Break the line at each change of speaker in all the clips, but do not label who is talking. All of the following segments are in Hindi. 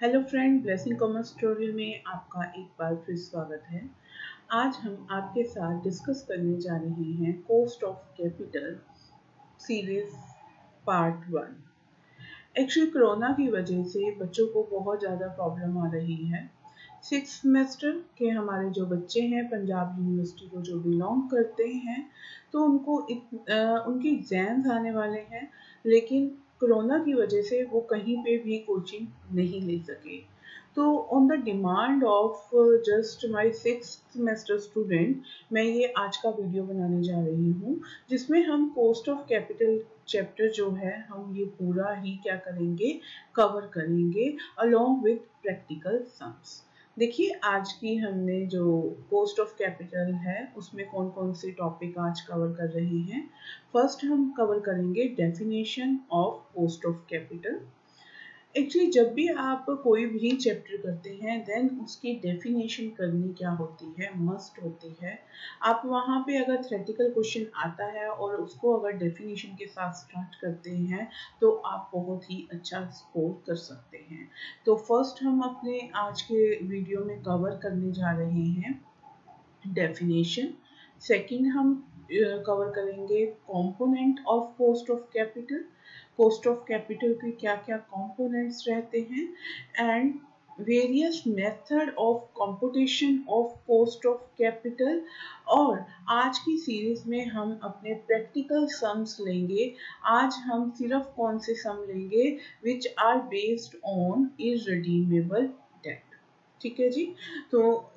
Hello friend blessing commerce tutorial में आपका एक बार फिर स्वागत है। आज हम आपके साथ डिस्कस करने जा रहे हैं cost of capital series part one actually corona की वजह से बच्चों को बहुत ज़्यादा प्रॉब्लम आ रही है। सिक्स सेमेस्टर के हमारे जो बच्चे हैं पंजाब यूनिवर्सिटी को जो बिलोंग करते हैं तो उनको इत, आ, उनके एग्ज़ाम्स आने वाले हैं लेकिन कोरोना की वजह से वो कहीं पे भी कोचिंग नहीं ले सके। तो on the demand of just my six semester student मैं ये आज का वीडियो बनाने जा रही हूँ, जिसमें हम कोस्ट ऑफ़ कैपिटल चैप्टर जो है, हम ये पूरा ही क्या करेंगे कवर करेंगे अलोंग विथ प्रैक्टिकल सम्स देखिए, आज की हमने जो कोस्ट ऑफ़ कैपिटल है, उसमें कौन कौन से टॉपिक आज कवर कर रहे हैं। फ़र्स्ट हम कवर करेंगे definition of cost of capital actually जब भी आप कोई भी चैप्टर करते हैं देन उसकी डेफिनेशन करनी क्या होती है? मस्ट होती है। आप वहाँ पे अगर थ्रेटिकल क्वेश्चन आता है और उसको अगर डेफिनेशन के साथ स्टार्ट करते हैं तो आप बहुत ही अच्छा स्कोर कर सकते हैं। तो फ़र्स्ट हम अपने आज के वीडियो में कवर करने जा रहे हैं डेफिनेशन सेकेंड हम कवर करेंगे component of cost of capital cost of capital के क्या क्या कंपोनेंट्स रहते हैं and various method of competition of cost of capital और आज की सीरीज़ में हम अपने प्रैक्टिकल सम्स लेंगे। आज हम सिर्फ़ कौन से सम लेंगे? Which are based on irredeemable debt ठीक है जी? तो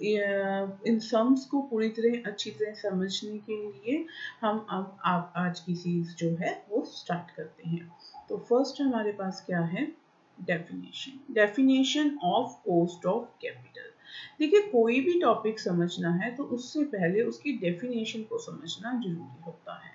इन सम्स को पूरी तरह अच्छी तरह समझने के लिए हम अब, आप, आज की सीरीज़ जो है वो स्टार्ट करते हैं। तो फ़र्स्ट हमारे पास क्या है? Definition definition of cost of capital देखिए, कोई भी टॉपिक समझना है तो उससे पहले उसकी डेफिनेशन को समझना ज़रूरी होता है।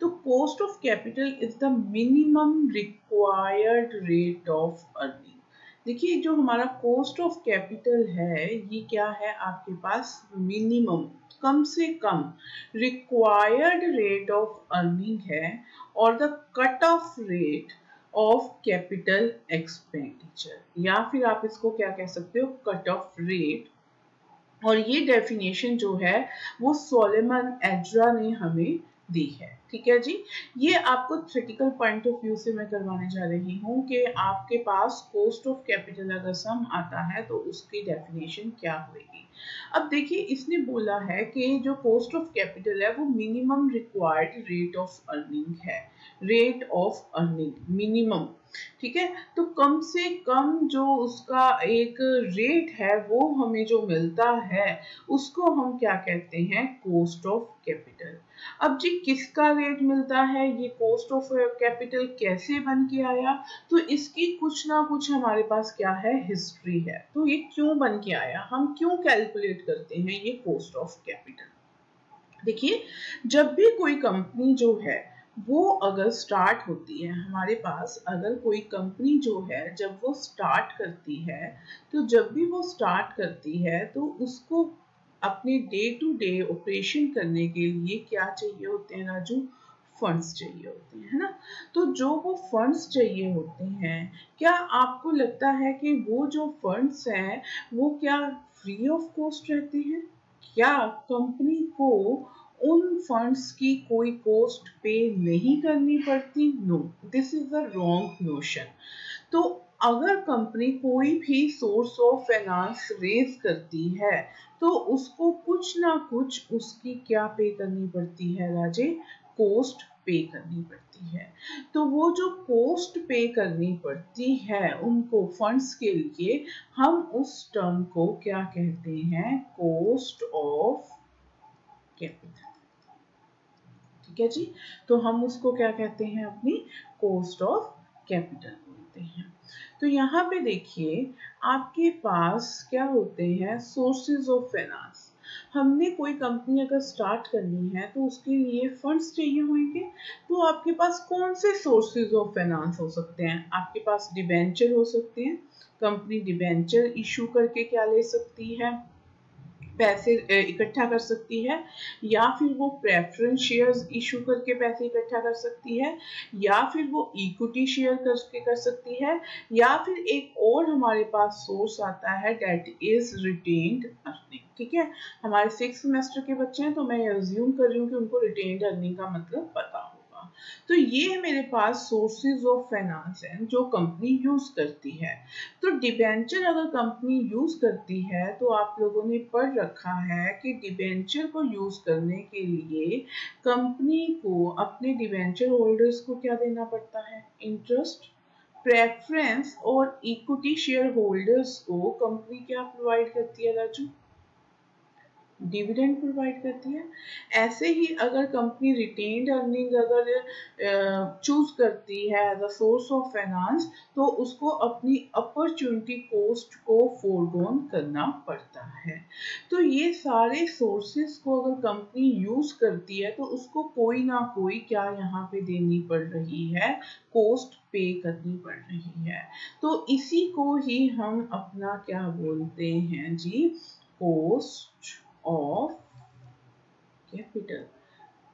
तो cost of capital is the minimum required rate of earning देखिए, जो हमारा कोस्ट ऑफ़ कैपिटल है, ये क्या है? आपके पास मिनिमम कम से कम रिक्वायर्ड रेट ऑफ़ अर्निंग है और the cut off rate of capital expenditure या फिर आप इसको क्या कह सकते हो? कट ऑफ़ रेट और ये डेफिनेशन जो है, वो सोलेमन एड्रा ने हमें दी है। ठीक है जी? ये आपको थ्रेटिकल पॉइंट ऑफ़ व्यू से मैं करवाने जा रही हूँ कि आपके पास कोस्ट ऑफ़ कैपिटल अगर सम आता है तो उसकी डेफिनेशन क्या होगी। अब देखिए, इसने बोला है कि जो कोस्ट ऑफ़ कैपिटल है वो minimum required rate of earning है। रेट ऑफ़ अर्निंग मिनिमम ठीक है? तो कम से कम जो उसका एक रेट है वो हमें जो मिलता है, उसको हम क्या कहते हैं? कोस्ट ऑफ़ कैपिटल अब जी किसका रेट मिलता है? ये कॉस्ट ऑफ़ कैपिटल कैसे बन के आया? तो इसकी कुछ ना कुछ हमारे पास क्या है? हिस्ट्री है। तो ये क्यों बन के आया? हम क्यों कैलकुलेट करते हैं ये कॉस्ट ऑफ़ कैपिटल देखिए, जब भी कोई कंपनी जो है, वो अगर स्टार्ट होती है, हमारे पास अगर कोई कंपनी जो है, जब वो स्टार्ट करती है तो जब भी वो स्टार्ट करती है तो उसको अपने डे टू डे ऑपरेशन करने के लिए क्या चाहिए होते हैं राजू फंड्स चाहिए होते हैं, है ना? तो जो वो फंड्स चाहिए होते हैं, क्या आपको लगता है कि वो जो फंड्स हैं, वो क्या फ्री ऑफ़ कॉस्ट रहते हैं? क्या कंपनी को उन फंड्स की कोई कॉस्ट पे नहीं करनी पड़ती? No this is a wrong notion तो अगर कंपनी कोई भी सोर्स ऑफ़ फाइनेंस रेज करती है तो उसको कुछ ना कुछ उसकी क्या पे करनी पड़ती है राजे? कोस्ट पे करनी पड़ती है। तो वो जो कोस्ट पे करनी पड़ती है, उनको फंड्स के लिए हम उस टर्म को क्या कहते हैं? कोस्ट ऑफ़ कैपिटल ठीक है जी? तो हम उसको क्या कहते हैं अपनी? कोस्ट ऑफ़ कैपिटल बोलते हैं। तो यहाँ पे देखिए, आपके पास क्या होते हैं? सोर्सेज ऑफ़ फाइनेंस हमने कोई कंपनी अगर स्टार्ट करनी है तो उसके लिए फंड्स चाहिए होंगे? तो आपके पास कौन से सोर्सेज ऑफ़ फाइनेंस हो सकते हैं? आपके पास डिबेंचर हो सकते हैं। कंपनी डिबेंचर इशू करके क्या ले सकती है? पैसे इकट्ठा कर सकती है, या फिर वो प्रेफरेंस शेयर्स इशू करके पैसे इकट्ठा कर सकती है, या फिर वो इक्विटी शेयर करके कर सकती है, या फिर एक और हमारे पास सोर्स आता है डेट इज़ रिटेन्ड अर्निंग ठीक है? हमारे सिक्स सेमेस्टर के बच्चे हैं तो मैं अज्यूम कर रही हूँ कि उनको रिटेन्ड अर्निंग का मतलब पता हो। तो ये मेरे पास सोर्सेज ऑफ़ फाइनेंस जो कंपनी यूज़ करती है। तो डिबेंचर अगर कंपनी यूज़ करती है तो आप लोगों ने पढ़ रखा है कि डिबेंचर को यूज़ करने के लिए कंपनी को अपने डिबेंचर होल्डर्स को क्या देना पड़ता है? इंटरेस्ट प्रेफरेंस और इक्विटी शेयर होल्डर्स को कंपनी क्या प्रोवाइड करती है राजू? डिविडेंड प्रोवाइड करती है। ऐसे ही अगर कंपनी रिटेन्ड अर्निंग अगर चूज़ करती है as a source of finance तो उसको अपनी अपॉर्चुनिटी कॉस्ट को फोरगोन करना पड़ता है। तो ये सारे सोर्सेस को अगर कंपनी यूज़ करती है तो उसको कोई ना कोई क्या यहाँ पे देनी पड़ रही है? कॉस्ट पे करनी पड़ रही है। तो इसी को ही हम अपना क्या बोलते हैं जी? कॉस्ट ऑफ़ कैपिटल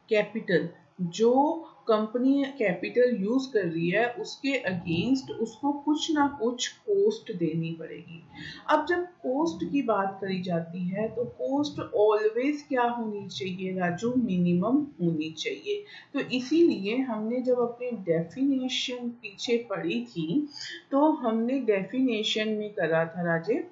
कैपिटल जो कंपनी कैपिटल यूज़ कर रही है, उसके अगेंस्ट उसको कुछ ना कुछ कॉस्ट देनी पड़ेगी। अब जब कॉस्ट की बात करी जाती है तो कॉस्ट ऑलवेज क्या होनी चाहिए राजू? मिनिमम होनी चाहिए। तो इसीलिए हमने जब अपनी डेफिनेशन पीछे पढ़ी थी तो हमने डेफिनेशन में करा था राजे।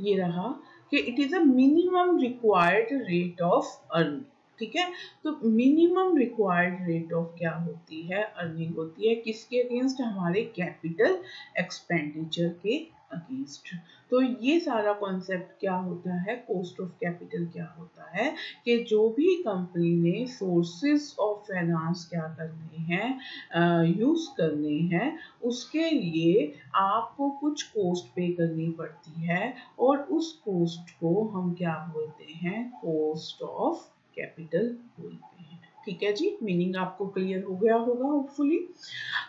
ये रहा कि it is a minimum required rate of earning ठीक है? तो मिनिमम रिक्वायर्ड रेट ऑफ़ क्या होती है? अर्निंग होती है किसके अगेंस्ट हमारे कैपिटल एक्सपेंडिचर के अगेंस्ट। तो ये सारा कॉन्सेप्ट क्या होता है? कॉस्ट ऑफ़ कैपिटल क्या होता है? कि जो भी कंपनी ने सोर्सेस ऑफ़ फाइनेंस क्या करने हैं यूज़ करने हैं, उसके लिए आपको कुछ कॉस्ट पे करनी पड़ती है और उस कॉस्ट को हम क्या बोलते हैं? कॉस्ट ऑफ़ कैपिटल बोलते हैं। ठीक है जी? मीनिंग आपको क्लियर हो गया होगा होपफुली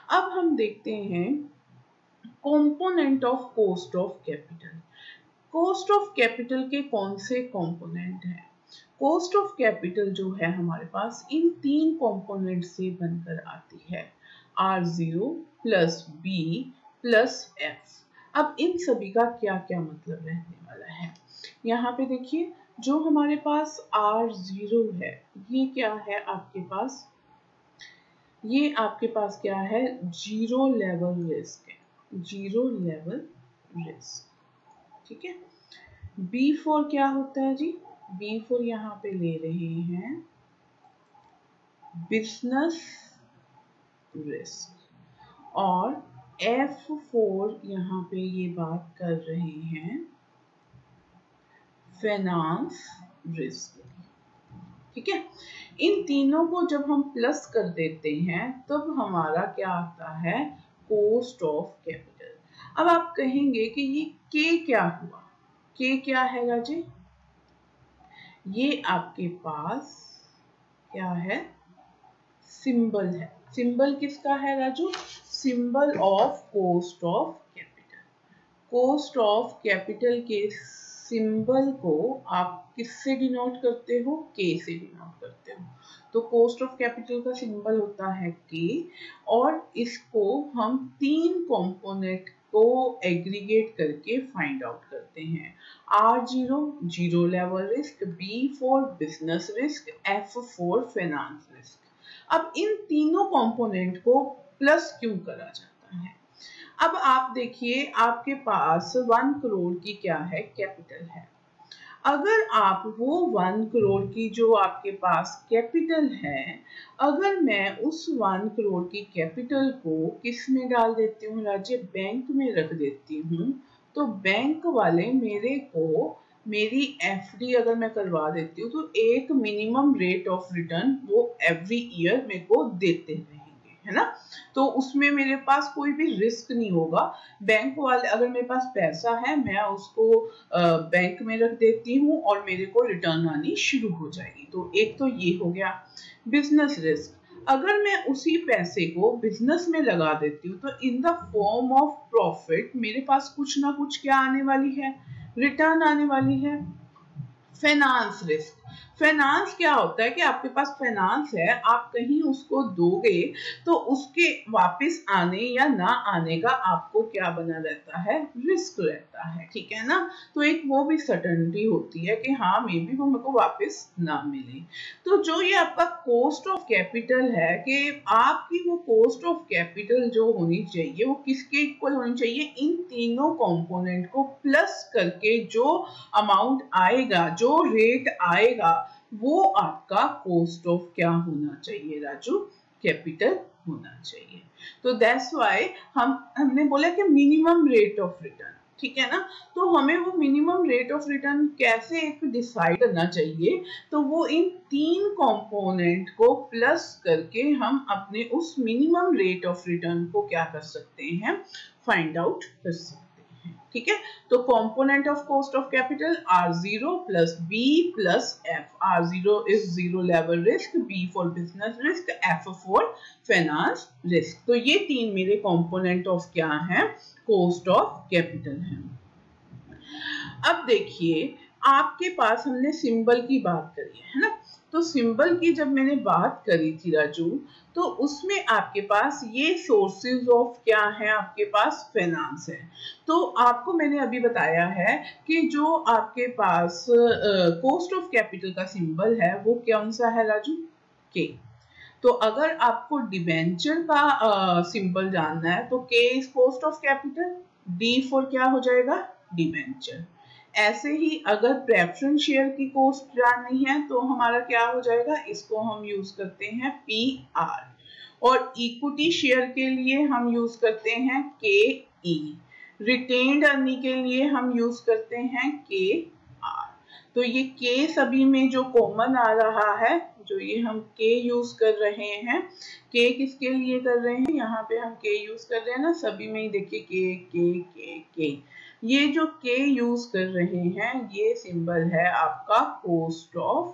अब हम देखते हैं component of cost of capital cost of capital के कौन से कंपोनेंट हैं? कॉस्ट ऑफ़ कैपिटल जो है हमारे पास, इन तीन कंपोनेंट से बनकर आती है। R zero plus B plus F अब इन सभी का क्या क्या मतलब रहने वाला है? यहाँ पे देखिए, जो हमारे पास आर ज़ीरो है, ये क्या है आपके पास? ये आपके पास क्या है? Zero level risk zero level risk ठीक है? बी फोर क्या होता है जी? बी फोर यहाँ पे ले रहे हैं बिज़नेस रिस्क और एफ़ फोर यहाँ पे ये बात कर रहे हैं फाइनेंस रिस्क ठीक है? इन तीनों को जब हम प्लस कर देते हैं, तब हमारा क्या आता है? कोस्ट ऑफ़ कैपिटल अब आप कहेंगे कि ये के क्या हुआ? के क्या है राजे? ये आपके पास क्या है? सिंबल है। सिंबल किसका है Raju? Symbol of cost of capital cost of capital के सिंबल को आप किससे डिनोट करते हो? के से डिनोट करते हो। तो कॉस्ट ऑफ़ कैपिटल का सिंबल होता है के और इसको हम तीन कंपोनेंट को एग्रीगेट करके फाइंड आउट करते हैं। R zero zero level risk B for business risk F for finance risk अब इन तीनों कंपोनेंट को प्लस क्यों करा जाता है? अब आप देखिए, आपके पास वन करोड़ की क्या है? कैपिटल है। अगर आप वो वन करोड़ की जो आपके पास कैपिटल है, अगर मैं उस वन करोड़ की कैपिटल को किसमें डाल देती हूँ? राज्य बैंक में रख देती हूँ। तो बैंक वाले मेरे को मेरी एफडी अगर मैं करवा देती हूँ तो एक मिनिमम रेट ऑफ़ रिटर्न वो एवरी ईयर मेरे को देते रहेंगे है ना? तो उसमें मेरे पास कोई भी रिस्क नहीं होगा। बैंक वाले, अगर मेरे पास पैसा है, मैं उसको बैंक में रख देती हूँ और मेरे को रिटर्न आनी शुरू हो जाएगी। तो एक तो ये हो गया। बिज़नेस रिस्क अगर मैं उसी पैसे को बिज़नेस में लगा देती हूँ तो in the form of profit मेरे पास कुछ ना कुछ क्या आने वाली है? रिटर्न आने वाली है। फाइनेंस रिस्क फाइनेंस क्या होता है कि आपके पास फाइनेंस है, आप कहीं उसको दोगे तो उसके वापस आने या ना आने का आपको क्या बना रहता है? रिस्क रहता है, ठीक है ना? तो एक वो भी सर्टनटी होती है कि हाँ मे बी वो मेरे को वापस ना मिले। तो जो ये आपका कॉस्ट ऑफ़ कैपिटल है कि आपकी वो कॉस्ट ऑफ़ कैपिटल जो होनी चाहिए, वो किसके इक्वल होनी चाहिए? इन तीनों कॉम्पोनेंट को प्लस करके जो अमाउंट आएगा, जो रेट आएगा वो आपका कॉस्ट ऑफ़ क्या होना चाहिए राजू? कैपिटल होना चाहिए। तो दैट्स वाई हम, हमने बोला कि मिनिमम रेट ऑफ़ रिटर्न ठीक है ना? तो हमें वो मिनिमम रेट ऑफ़ रिटर्न कैसे एक डिसाइड करना चाहिए? तो वो इन तीन कंपोनेंट को प्लस करके हम अपने उस मिनिमम रेट ऑफ़ रिटर्न को क्या कर सकते हैं? फाइंड आउट कर सकते ठीक है? तो component of cost of capital R zero plus B plus F R zero is zero level risk B for business risk F for finance risk तो ये तीन मेरे कंपोनेंट ऑफ़ क्या है? कॉस्ट ऑफ़ कैपिटल है। अब देखिए, आपके पास हमने सिंबल की बात करी है ना? तो सिंबल की जब मैंने बात करी थी राजू तो उसमें आपके पास ये सोर्सेज ऑफ़ क्या है? आपके पास फाइनेंस है। तो आपको मैंने अभी बताया है कि जो आपके पास कॉस्ट ऑफ़ कैपिटल का सिंबल है, वो कौन सा है राजू? के तो अगर आपको डिबेंचर का सिंबल जानना है तो K is cost of capital D for क्या हो जाएगा? डिबेंचर ऐसे ही अगर प्रेफरेंस शेयर की कॉस्ट जाननी है तो हमारा क्या हो जाएगा? इसको हम यूज़ करते हैं पी आर और इक्विटी शेयर के लिए हम यूज़ करते हैं के ई रिटेन्ड अर्निंग के लिए हम यूज़ करते हैं के आर तो ये के सभी में जो कॉमन आ रहा है, जो ये हम के यूज़ कर रहे हैं के किसके लिए कर रहे हैं? यहाँ पे हम के यूज़ कर रहे हैं ना, सभी में ही देखिए के के के के ये जो के यूज़ कर रहे हैं, ये सिंबल है आपका कोस्ट ऑफ़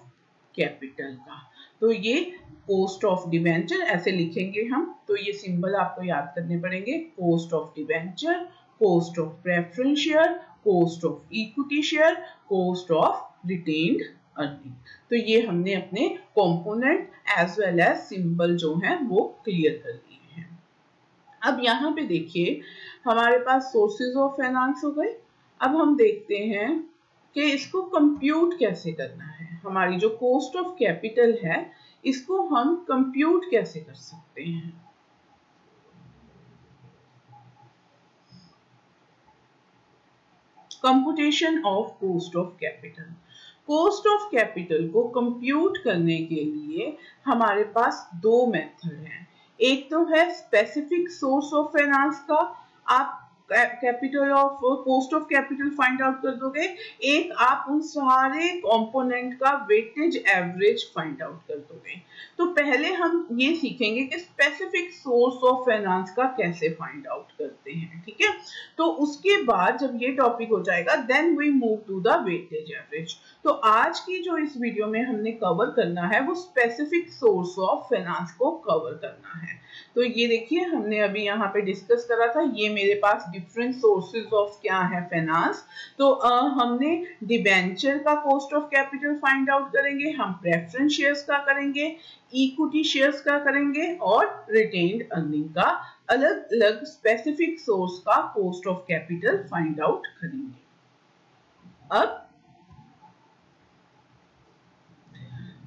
कैपिटल का। तो ये कोस्ट ऑफ़ डिवेंचर ऐसे लिखेंगे हम तो ये सिंबल आपको याद करने पड़ेंगे। Cost of debenture cost of preference share cost of equity share cost of retained earning तो ये हमने अपने component as well as symbol जो है, वो क्लियर कर अब यहाँ पे देखिए, हमारे पास सोर्सेज ऑफ़ फाइनेंस हो गए। अब हम देखते हैं कि इसको कंप्यूट कैसे करना है। हमारी जो कॉस्ट ऑफ़ कैपिटल है, इसको हम कंप्यूट कैसे कर सकते हैं? Computation of cost of capital cost of capital को कंप्यूट करने के लिए हमारे पास दो मेथड हैं। एक तो है स्पेसिफिक सोर्स ऑफ़ फाइनेंस का आप capital of cost of capital find out कर दोगे। एक आप उन सारे कंपोनेंट का वेटेज एवरेज फाइंड आउट कर दोगे। तो पहले हम ये सीखेंगे कि स्पेसिफिक सोर्स ऑफ़ फाइनेंस का कैसे फाइंड आउट करते हैं, ठीक है? तो उसके बाद जब ये टॉपिक हो जाएगा then we move to the weightage average तो आज की जो इस वीडियो में हमने कवर करना है, वो स्पेसिफिक सोर्स ऑफ़ फाइनेंस को कवर करना है। तो ये देखिए हमने अभी यहाँ पे डिस्कस करा था ये मेरे पास डिफरेंट सोर्सेज ऑफ़ क्या है फाइनेंस तो आ, हमने डिबेंचर का cost of capital find out करेंगे हम प्रेफरेंस शेयर्स का करेंगे इक्विटी शेयर्स का करेंगे और रिटेन्ड अर्निंग का अलग अलग स्पेसिफिक सोर्स का cost of capital find out करेंगे। अब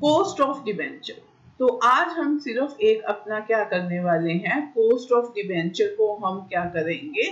कॉस्ट ऑफ़ डिबेंचर तो आज हम सिर्फ़ एक अपना क्या करने वाले हैं? कॉस्ट ऑफ़ डिबेंचर को हम क्या करेंगे?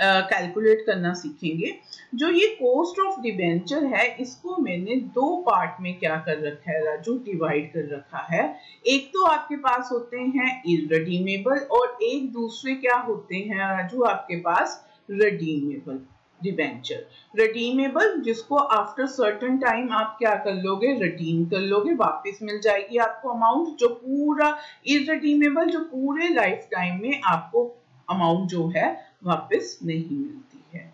कैलकुलेट uh, करना सीखेंगे। जो ये कॉस्ट ऑफ़ डिबेंचर है इसको मैंने दो पार्ट में क्या कर रखा है राजू? डिवाइड कर रखा है। एक तो आपके पास होते हैं इरेडीमेबल और एक दूसरे क्या होते हैं राजू? आपके पास रिडीमेबल डिबेंचर रिडीमेबल जिसको आफ्टर सर्टन टाइम आप क्या कर लोगे? रिडीम कर लोगे, वापस मिल जाएगी आपको अमाउंट जो पूरा इरिडीमेबल जो पूरे लाइफ टाइम में आपको अमाउंट जो है, वापस नहीं मिलती है।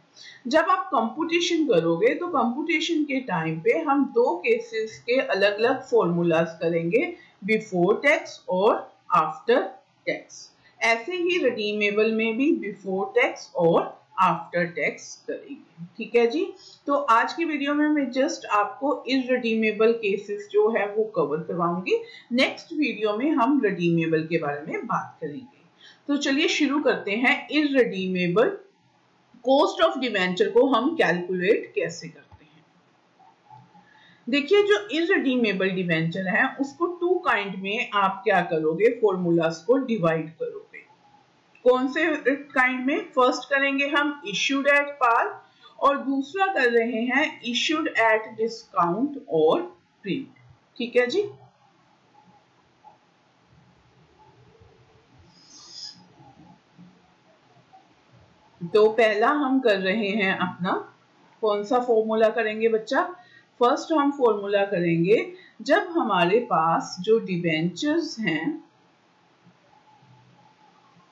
जब आप कंपुटेशन करोगे तो कंपुटेशन के टाइम पे हम दो केसेस के अलग अलग फॉर्मूलाज करेंगे बिफोर टैक्स और आफ्टर टैक्स ऐसे ही रिडीमेबल में भी बिफोर टैक्स और आफ्टर टैक्स करेंगे। ठीक है जी? तो आज की वीडियो में मैं जस्ट आपको इरिडीमेबल केसेस जो है वो कवर करवाऊँगी। नेक्स्ट वीडियो में हम रिडीमेबल के बारे में बात करेंगे। तो चलिए शुरू करते हैं इरिडीमेबल कॉस्ट ऑफ़ डिवेंचर को हम कैलकुलेट कैसे करते हैं। देखिए, जो इरिडीमेबल डिवेंचर है, उसको टू काइंड में आप क्या करोगे? फॉर्मूलाज को डिवाइड करोगे। कौन से काइंड में? फ़र्स्ट करेंगे हम इश्यूड एट पार और दूसरा कर रहे हैं इश्यूड एट डिस्काउंट और प्रीमियम ठीक है जी? तो पहला हम कर रहे हैं अपना कौन सा फॉर्मूला करेंगे बच्चा? फ़र्स्ट हम फॉर्मूला करेंगे जब हमारे पास जो डिबेंचर्स हैं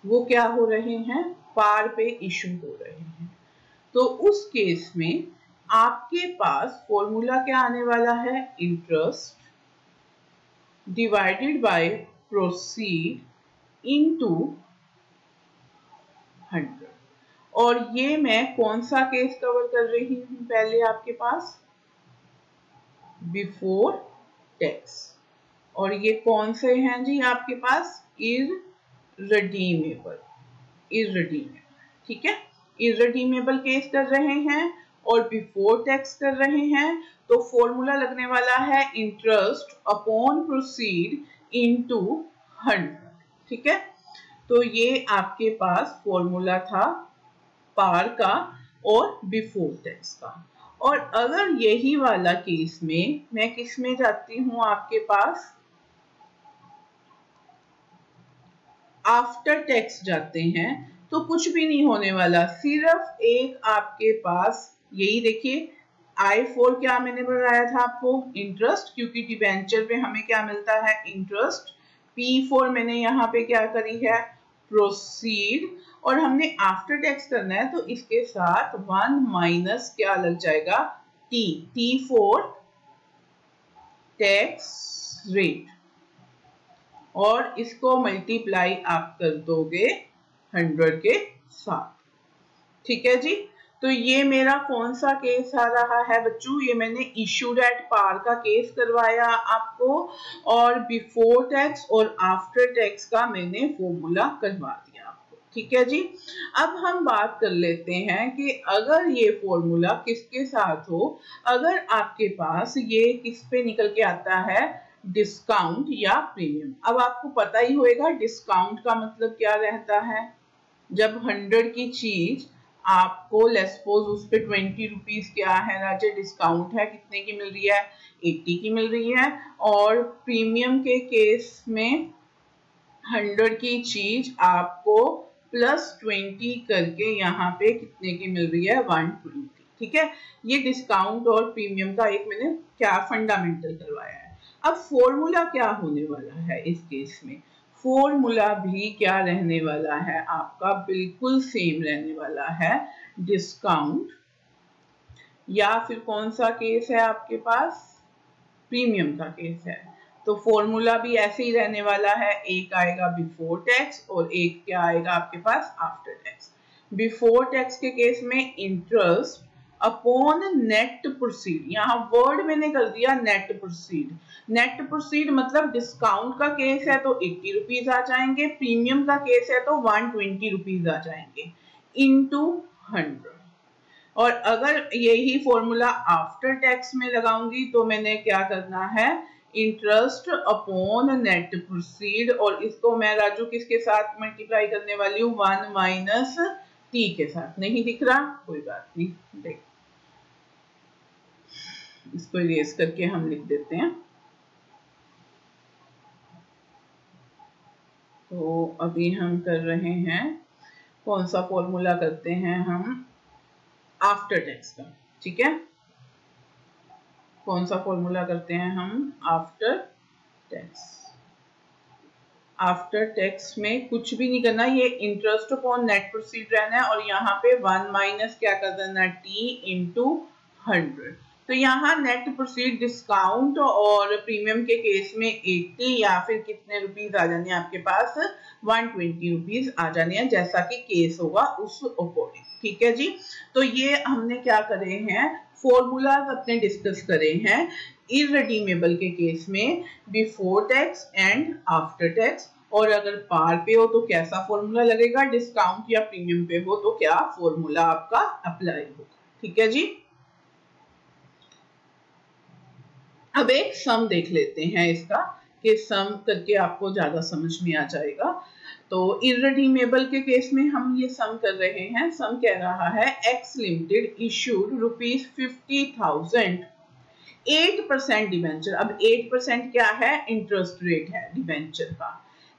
वो क्या हो रहे हैं? पार पे इशू हो रहे हैं। तो उस केस में आपके पास फॉर्मूला क्या आने वाला है? Interest divided by proceed into hundred और ये मैं कौन सा केस कवर कर रही हूँ पहले आपके पास? बिफोर टैक्स और ये कौन से हैं जी आपके पास? इरडीमेबल इरडीमेबल ठीक है? इरडीमेबल केस कर रहे हैं और बिफोर टैक्स कर रहे हैं तो फॉर्मूला लगने वाला है interest upon proceed into hundred ठीक है? तो ये आपके पास फॉर्मूला था पार का और बिफोर टैक्स का। और अगर यही वाला केस में मैं किसमें जाती हूँ आपके पास? आफ्टर टैक्स जाते हैं तो कुछ भी नहीं होने वाला। सिर्फ़ एक आपके पास, यही देखिए आई फोर क्या मैंने बताया था आपको? इंटरेस्ट क्योंकि डिवेंचर पे हमें क्या मिलता है? इंटरेस्ट पी फोर मैंने यहाँ पे क्या करी है? प्रोसीड और हमने आफ्टर टैक्स करना है तो इसके साथ वन माइनस क्या लग जाएगा? T T for tax rate और इसको मल्टीप्लाई आप कर दोगे हंड्रेड के साथ। ठीक है जी? तो ये मेरा कौन सा केस आ रहा है बच्चों? ये मैंने इशूड एट पार का केस करवाया आपको और बिफोर टैक्स और आफ्टर टैक्स का मैंने फॉर्मूला करवा दिया आपको। ठीक है जी? अब हम बात कर लेते हैं कि अगर ये फॉर्मूला किसके साथ हो? अगर आपके पास ये किस पे निकल के आता है? डिस्काउंट या प्रीमियम अब आपको पता ही होएगा डिस्काउंट का मतलब क्या रहता है। जब हंड्रेड की चीज़ आपको लेसपोज उस पर ट्वेंटी रुपीज़ क्या है, राजे डिस्काउंट है, कितने की मिल रही है? एट्टी की मिल रही है। और प्रीमियम के केस में हंड्रेड की चीज़ आपको प्लस ट्वेंटी करके यहाँ पे कितने की मिल रही है? वन ट्वेंटी ठीक है? ये डिस्काउंट और प्रीमियम का एक मैंने क्या फंडामेंटल करवाया है? अब फॉर्मूला क्या होने वाला है इस केस में? फॉर्मूला भी क्या रहने वाला है? आपका बिल्कुल सेम रहने वाला है। डिस्काउंट या फिर कौन सा केस है आपके पास? प्रीमियम का केस है। तो फॉर्मूला भी ऐसे ही रहने वाला है। एक आएगा बिफोर टैक्स और एक क्या आएगा आपके पास आफ्टर टैक्स बिफोर टैक्स के केस में इंटरेस्ट अपॉन नेट प्रोसीड यहाँ वर्ड मैंने कर दिया नेट प्रोसीड नेट प्रोसीड मतलब डिस्काउंट का केस है तो एट्टी रुपीज़ आ जाएँगे. प्रीमियम का केस है तो वन ट्वेंटी रुपीज़ आ जाएँगे. इनटू हंड्रेड और अगर यही फॉर्मूला आफ्टर टैक्स में लगाऊँगी तो मैंने क्या करना है? इंटरेस्ट अपॉन नेट प्रोसीड और इसको मैं राजू किसके साथ मल्टीप्लाई करने वाली हूँ? वन माइनस टी के साथ. नहीं दिख रहा? कोई बात नहीं. देख इसको इरेज करके हम लिख देते हैं। तो अभी हम कर रहे हैं, कौन सा फॉर्मूला करते हैं हम? आफ्टर टैक्स का, ठीक है? कौन सा फॉर्मूला करते हैं हम? आफ्टर टैक्स आफ्टर टैक्स में कुछ भी नहीं करना, ये इंटरेस्ट अपॉन नेट प्रोसीड रहना है, और यहाँ पे वन माइनस क्या कर देना टी इंटू हंड्रेड तो यहाँ नेट प्रोसीड डिस्काउंट और प्रीमियम के केस में 80 या फिर कितने रुपीज़ आ जाने आपके पास? 120 रुपीज़ आ जाने हैं, जैसा कि केस होगा उस अकॉर्डिंग ठीक है जी? तो ये हमने क्या करे हैं? फॉर्मूलाज अपने डिस्कस करे हैं इरेडीमेबल के केस में before tax and after tax और अगर पार पे हो तो कैसा फॉर्मूला लगेगा? डिस्काउंट या प्रीमियम पे हो तो क्या फॉर्मूला आपका अप्लाई होगा, ठीक है जी? अब एक सम देख लेते हैं इसका, कि सम करके आपको ज़्यादा समझ में आ जाएगा। तो इरेडीमेबल के केस में हम ये सम कर रहे हैं। सम कह रहा है X limited issued rupees fifty thousand eight percent debenture अब एट परसेंट क्या है? इंटरेस्ट रेट है डिवेंचर का।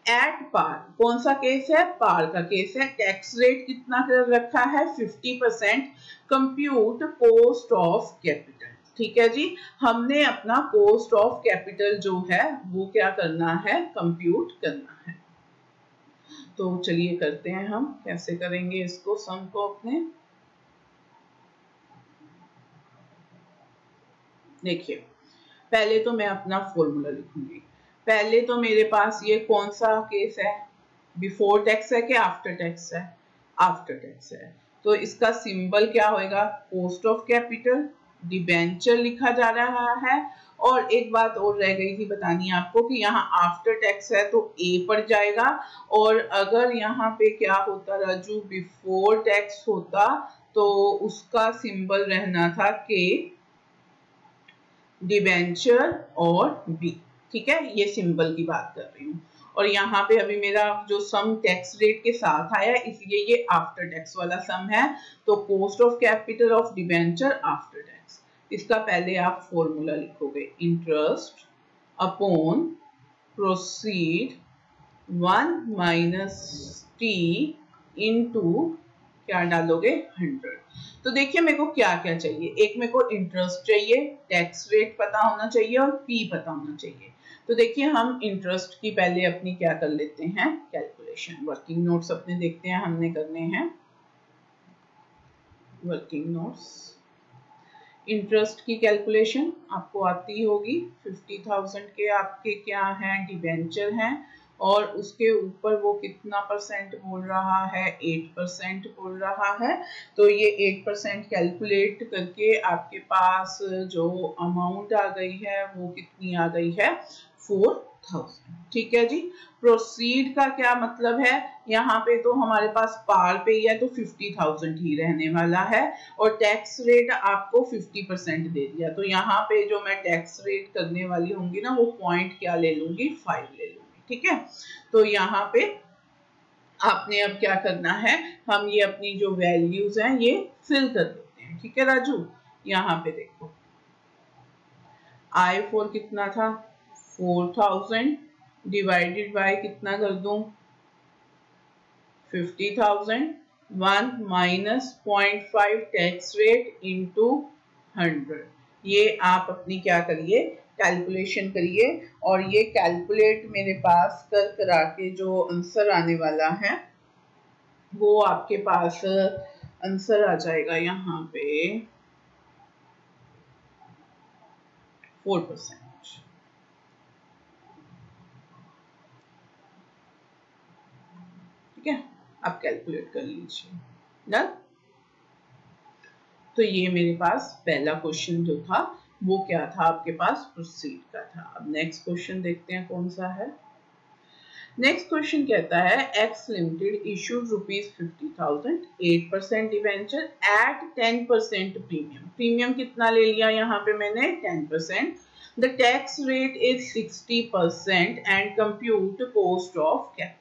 एट पार कौन सा केस है? पार का केस है। टैक्स रेट कितना कर रखा है? Fifty percent compute cost of capital ठीक है जी, हमने अपना कोस्ट ऑफ़ कैपिटल जो है, वो क्या करना है? कंप्यूट करना है। तो चलिए करते हैं हम, कैसे करेंगे इसको सम को अपने? देखिए, पहले तो मैं अपना फॉर्मूला लिखूँगी। पहले तो मेरे पास ये कौन सा केस है? बिफोर टैक्स है कि आफ्टर टैक्स है? आफ्टर टैक्स है। तो इसका सिंबल क्या होएगा? कोस्ट ऑफ़ कैपिटल डिबेंचर लिखा जा रहा है। और एक बात और रह गई थी बतानी आपको कि यहाँ आफ्टर टैक्स है तो ए पड़ जाएगा। और अगर यहाँ पे क्या होता राजू बिफोर टैक्स होता तो उसका सिंबल रहना था के डिबेंचर और बी ठीक है? ये सिंबल की बात कर रही हूँ। और यहाँ पे अभी मेरा जो सम टैक्स रेट के साथ आया, इसलिए ये आफ्टर टैक्स वाला सम है। तो cost of capital of debenture after tax इसका पहले आप फॉर्मूला लिखोगे. Interest upon proceed one minus T into क्या डालोगे? हंड्रेड तो देखिए मेरे को क्या क्या चाहिए. एक मेरे को इंटरेस्ट चाहिए टैक्स रेट पता होना चाहिए और पी पता होना चाहिए. तो देखिए हम इंटरेस्ट की पहले अपनी क्या कर लेते हैं? कैलकुलेशन वर्किंग नोट्स अपने देखते हैं, हमने करने हैं. वर्किंग नोट्स इंटरेस्ट की कैलकुलेशन आपको आती होगी। फिफ्टी थाउज़ेंड के आपके क्या हैं? डिबेंचर हैं। और उसके ऊपर वो कितना परसेंट बोल रहा है? एट परसेंट बोल रहा है। तो ये एट परसेंट कैलकुलेट करके आपके पास जो अमाउंट आ गई है, वो कितनी आ गई है? फोर थाउज़ेंड ठीक है जी? प्रोसीड का क्या मतलब है? यहाँ पे तो हमारे पास पार पे ही है तो फिफ्टी थाउज़ेंड ही रहने वाला है। और टैक्स रेट आपको फिफ्टी परसेंट दे दिया। तो यहाँ पे जो मैं टैक्स रेट करने वाली होंगी ना, वो पॉइंट क्या ले लूँगी? फाइव ले लूँगी। ठीक है? तो यहाँ पे आपने अब क्या करना है? हम ये अपनी जो वैल्यूज़ हैं, ये फिल कर देते हैं। ठीक है राजू? यहाँ पे देखो। आई फोर कितना था? फोर थाउज़ेंड डिवाइडेड बाय कितना कर दू? Fifty thousand, one minus point five tax rate into hundred. ये आप अपनी क्या करिए? कैलकुलेशन करिए और ये कैलकुलेट मेरे पास कर करा के जो आंसर आने वाला है, वो आपके पास आंसर आ जाएगा यहाँ पे। Four percent. ठीक है? आप कैलकुलेट कर लीजिए। डन तो ये मेरे पास पहला क्वेश्चन जो था, वो क्या था आपके पास? प्रोसीड का था। अब नेक्स्ट क्वेश्चन देखते हैं कौन सा है। नेक्स्ट क्वेश्चन कहता है X limited issued rupees fifty thousand eight percent debenture at ten percent premium premium कितना ले लिया यहाँ पे मैंने? Ten percent the tax rate is sixty percent and compute cost of capital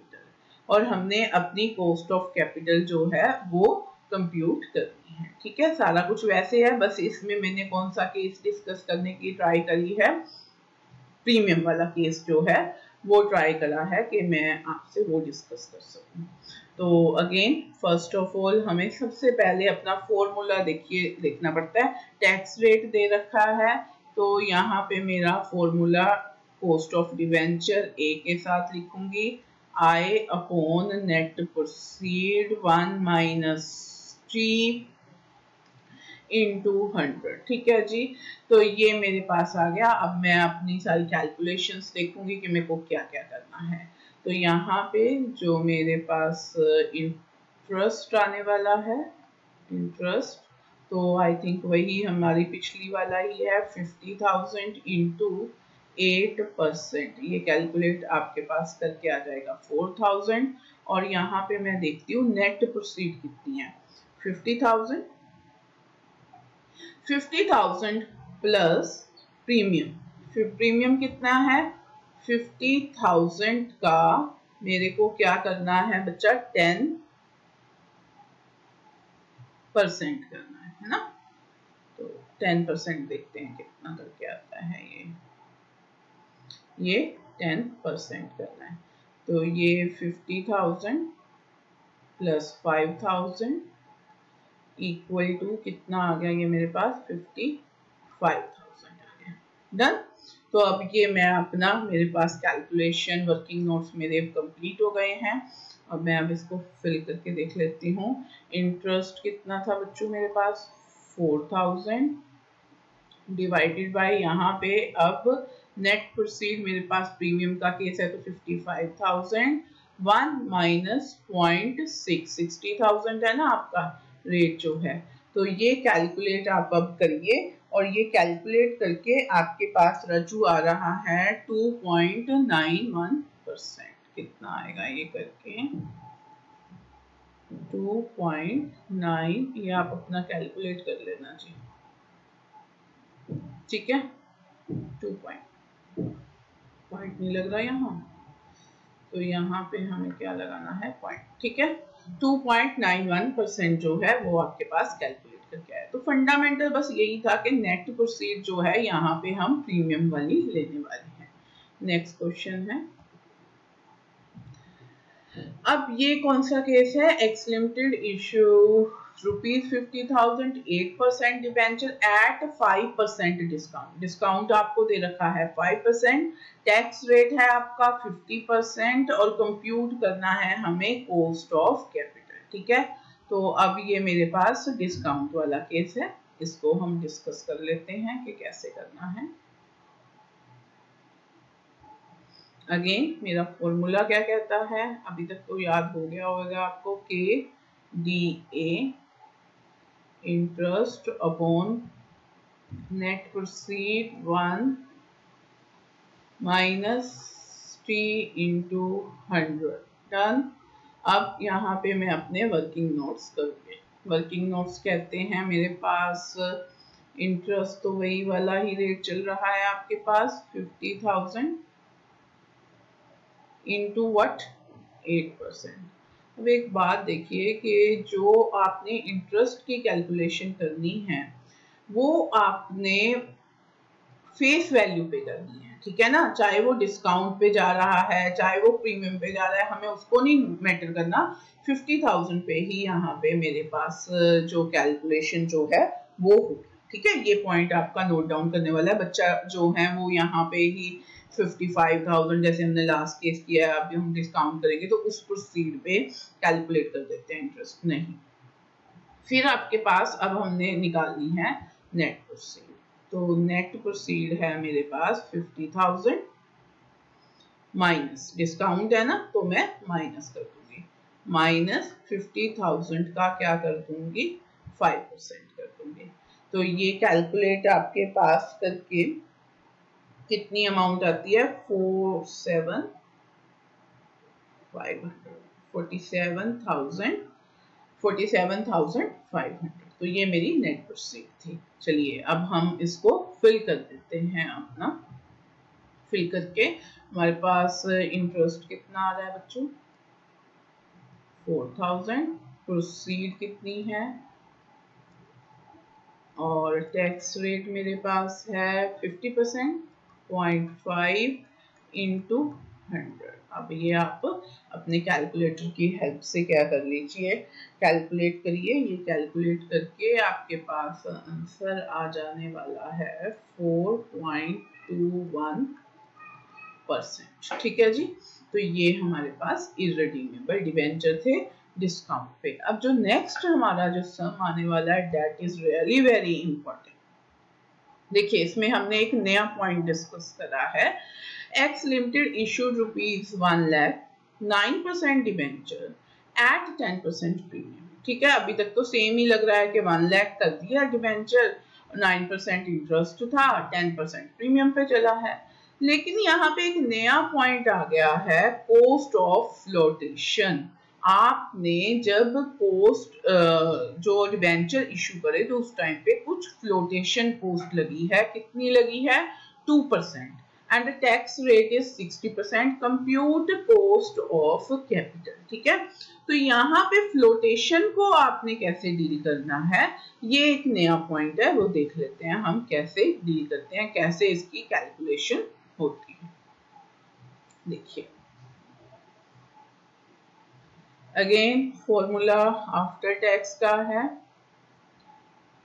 और हमने अपनी कॉस्ट ऑफ़ कैपिटल जो है वो कंप्यूट करनी है। ठीक है? सारा कुछ वैसे है, बस इसमें मैंने कौन सा केस डिस्कस करने की ट्राई करी है? प्रीमियम वाला केस जो है, वो ट्राई करा है कि मैं आपसे वो डिस्कस कर सकूँ। तो अगेन फ़र्स्ट ऑफ़ ऑल हमें सबसे पहले अपना फॉर्मूला देखिए, देखना पड़ता है। टैक्स रेट दे रखा है तो यहाँ पे मेरा formula cost of debenture A के साथ लिखूँगी। I upon net proceed 1 minus t into hundred ठीक है जी? तो ये मेरे पास आ गया। अब मैं अपनी सारी कैलकुलेशंस देखूँगी कि मेरे को क्या क्या करना है। तो यहाँ पे जो मेरे पास इंटरेस्ट आने वाला है इंटरेस्ट तो आई थिंक वही हमारी पिछली वाला ही है fifty thousand into eight percent ये कैलकुलेट आपके पास करके आ जाएगा फोर थाउज़ेंड और यहाँ पे मैं देखती हूँ नेट प्रोसीड कितनी है। Fifty thousand fifty thousand plus premium premium कितना है? फिफ्टी थाउज़ेंड का मेरे को क्या करना है बच्चा? टेन परसेंट करना है ना? तो टेन परसेंट देखते हैं कितना करके आता है ये। ये टेन परसेंट करना है। तो ये fifty thousand plus five thousand equal to कितना आ गया ये मेरे पास? फिफ्टी फाइव थाउज़ेंड आ गया। डन तो अब ये मैं अपना मेरे पास कैलकुलेशन वर्किंग नोट्स मेरे कंप्लीट हो गए हैं। अब मैं अब इसको फिल करके देख लेती हूँ। इंटरेस्ट कितना था बच्चों मेरे पास? फोर थाउज़ेंड डिवाइडेड बाय यहाँ पे अब नेट प्रोसीड मेरे पास प्रीमियम का केस है तो fifty five thousand one minus point six sixty thousand है ना आपका रेट जो है। तो ये कैलकुलेट आप अब करिए और ये कैलकुलेट करके आपके पास रजू आ रहा है two point nine one percent कितना आएगा ये करके? 2.9 ये आप अपना कैलकुलेट कर लेना जी। ठीक है? टू पॉइंट नहीं लग रहा यहाँ? तो यहाँ पे हमें क्या लगाना है? पॉइंट ठीक है? 2.91 परसेंट जो है वो आपके पास कैलकुलेट करके आया। तो फंडामेंटल बस यही था कि नेट प्रोसीड जो है, यहाँ पे हम प्रीमियम वाली लेने वाले हैं। नेक्स्ट क्वेश्चन है। अब ये कौन सा केस है? X limited issue rupees fifty thousand eight percent debenture at five percent discount discount आपको दे रखा है फाइव परसेंट टैक्स रेट है आपका फिफ्टी परसेंट और कंप्यूट करना है हमें कॉस्ट ऑफ़ कैपिटल ठीक है? तो अब ये मेरे पास डिस्काउंट वाला केस है। इसको हम डिस्कस कर लेते हैं कि कैसे करना है। अगेन मेरा फॉर्मूला क्या कहता है? अभी तक तो याद हो गया होगा आपको K D A interest upon net proceed one minus T into hundred done अब यहाँ पे मैं अपने वर्किंग नोट्स करूँगी। वर्किंग नोट्स कहते हैं, मेरे पास इंटरेस्ट तो वही वाला ही रेट चल रहा है आपके पास fifty thousand into what eight percent अब एक बात देखिए कि जो आपने इंटरेस्ट की कैलकुलेशन करनी है, वो आपने फेस वैल्यू पे करनी है, ठीक है ना? चाहे वो डिस्काउंट पे जा रहा है, चाहे वो प्रीमियम पे जा रहा है, हमें उसको नहीं मैटर करना। फिफ्टी थाउज़ेंड पे ही यहाँ पे मेरे पास जो कैलकुलेशन जो है, वो होगी ठीक है? ये पॉइंट आपका नोट डाउन करने वाला है। बच्चा जो है, वो यहाँ पे ही फिफ्टी फाइव थाउज़ेंड जैसे हमने लास्ट केस किया है अभी हम डिस्काउंट करेंगे तो उस प्रोसीड पे कैलकुलेट कर देते हैं इंटरेस्ट नहीं। फिर आपके पास अब हमने निकालनी है नेट प्रोसीड तो नेट प्रोसीड है मेरे पास फिफ्टी थाउज़ेंड माइनस डिस्काउंट है ना तो मैं माइनस कर दूँगी। माइनस फिफ्टी थाउज़ेंड का क्या कर दूँगी? फाइव परसेंट कर दूँगी। तो ये कैलकुलेट आपके पास करके कितनी अमाउंट आती है? Four seven five hundred forty seven thousand forty seven thousand five hundred तो ये मेरी नेट प्रोसीड थी। चलिए, अब हम इसको फिल कर देते हैं अपना। फिल करके हमारे पास इंटरेस्ट कितना आ रहा है बच्चों? फोर थाउज़ेंड प्रोसीड कितनी है? और टैक्स रेट मेरे पास है fifty percent point five into hundred अब ये आप अपने कैलकुलेटर की हेल्प से क्या कर लीजिए? कैलकुलेट करिए। ये कैलकुलेट करके आपके पास आंसर आ जाने वाला है four point two one percent ठीक है जी? तो ये हमारे पास इरेडीमेबल डिवेंचर थे डिस्काउंट पे। अब जो नेक्स्ट हमारा जो सम आने वाला है date is really very important देखिए, इसमें हमने एक नया पॉइंट डिस्कस करा है। X limited issued rupees one lakh nine percent debenture at ten percent premium ठीक है, अभी तक तो सेम ही लग रहा है कि वन लैख कर दिया डिवेंचर नाइन परसेंट इंटरेस्ट था टेन परसेंट प्रीमियम पे चला है। लेकिन यहाँ पे एक नया पॉइंट आ गया है पोस्ट ऑफ़ फ्लोटेशन आपने जब पोस्ट जो डिवेंचर इशू करे तो उस टाइम पे कुछ फ्लोटेशन पोस्ट लगी है। कितनी लगी है? Two percent and the tax rate is sixty percent compute cost of capital ठीक है? तो यहाँ पे फ्लोटेशन को आपने कैसे डील करना है? ये एक नया पॉइंट है, वो देख लेते हैं हम कैसे डील करते हैं, कैसे इसकी कैलकुलेशन होती है। देखिए। अगेन फॉर्मूला आफ्टर टैक्स का है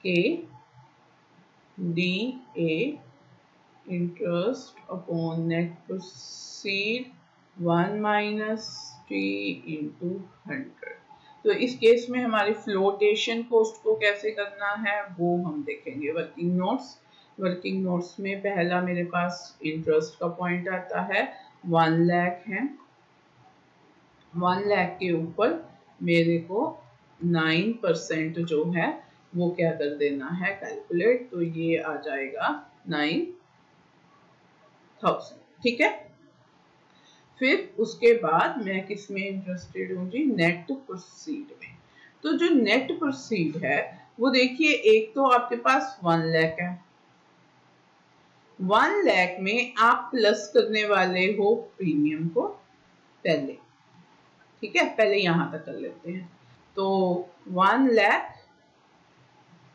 के डी ए interest upon net proceed one minus T into hundred तो इस केस में हमारी फ्लोटेशन कोस्ट को कैसे करना है, वो हम देखेंगे। वर्किंग नोट्स वर्किंग नोट्स में पहला मेरे पास इंटरेस्ट का पॉइंट आता है वन लैख है। वन लैख के ऊपर मेरे को नाइन परसेंट जो है, वो क्या कर देना है कैलकुलेट तो ये आ जाएगा नाइन थाउज़ेंड ठीक है? फिर उसके बाद मैं किसमें इंटरेस्टेड हूँ जी? नेट प्रोसीड में। तो जो नेट प्रोसीड है, वो देखिए, एक तो आपके पास वन लैख है। वन लैख में आप प्लस करने वाले हो प्रीमियम को पहले। ठीक है, पहले यहाँ तक कर लेते हैं। तो one lakh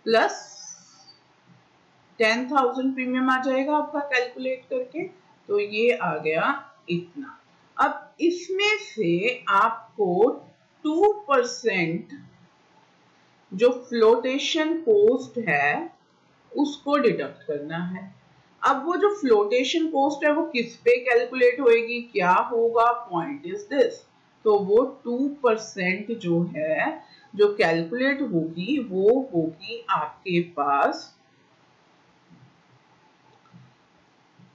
plus ten thousand premium आ जाएगा आपका कैलकुलेट करके। तो ये आ गया इतना। अब इसमें से आपको टू परसेंट जो फ्लोटेशन पोस्ट है, उसको डिडक्ट करना है। अब वो जो फ्लोटेशन कॉस्ट है, वो किस पे कैलकुलेट होएगी? क्या होगा? पॉइंट इज़ दिस तो वो टू परसेंट जो है, जो कैलकुलेट होगी, वो होगी आपके पास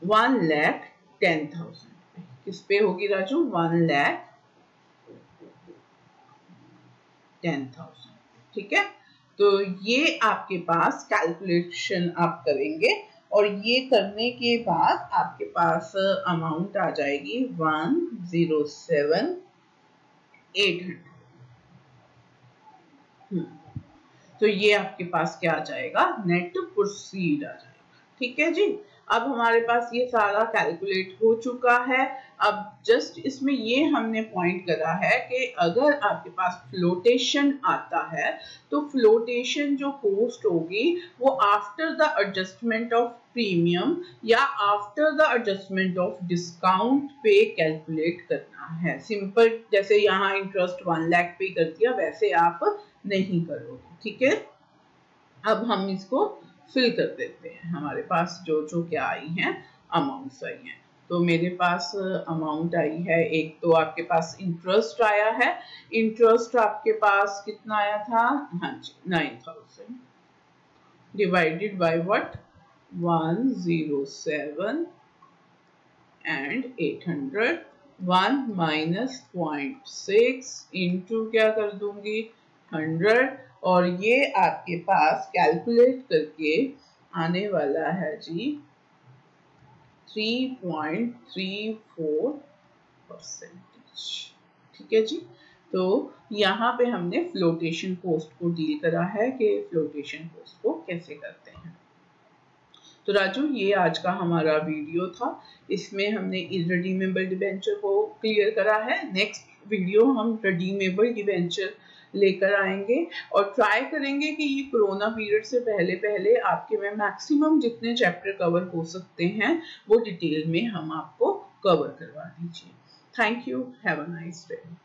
वन लैख टेन थाउज़ेंड किस पे होगी Raju? One lakh ten thousand ठीक है? तो ये आपके पास कैलकुलेशन आप करेंगे और ये करने के बाद आपके पास अमाउंट आ जाएगी one zero seven eight hundred. तो ये आपके पास क्या आ जाएगा? नेट प्रोसीड आ जाएगा। ठीक है जी? अब हमारे पास ये सारा कैलकुलेट हो चुका है। अब जस्ट इसमें ये हमने पॉइंट करा है कि अगर आपके पास फ्लोटेशन आता है तो फ्लोटेशन जो कॉस्ट होगी, वो after the adjustment of premium या after the adjustment of discount पे कैलकुलेट करना है। सिंपल जैसे यहाँ इंटरेस्ट वन लाख पे कर दिया, वैसे आप नहीं करोगे, ठीक है? अब हम इसको फिल कर देते हैं। हमारे पास जो जो क्या आई हैं अमाउंट्स आई हैं। तो मेरे पास अमाउंट आई है, एक तो आपके पास इंटरेस्ट आया है। इंटरेस्ट आपके पास कितना आया था? हाँ जी nine thousand divided by what one zero seven and eight hundred one minus point six into क्या कर दूँगी? हंड्रेड और ये आपके पास कैलकुलेट करके आने वाला है जी 3.34 परसेंटेज ठीक है जी? तो यहाँ पे हमने फ्लोटेशन कोस्ट को डील करा है कि फ्लोटेशन कोस्ट को कैसे करते हैं। तो राजू, ये आज का हमारा वीडियो था। इसमें हमने इरेडीमेबल डिवेंचर को क्लियर करा है। नेक्स्ट वीडियो हम रिडीमेबल डिवेंचर लेकर आएँगे और ट्राई करेंगे कि ये कोरोना पीरियड से पहले पहले आपके में मैक्सिमम जितने चैप्टर कवर हो सकते हैं, वो डिटेल में हम आपको कवर करवा दीजिए। Thank you have a nice day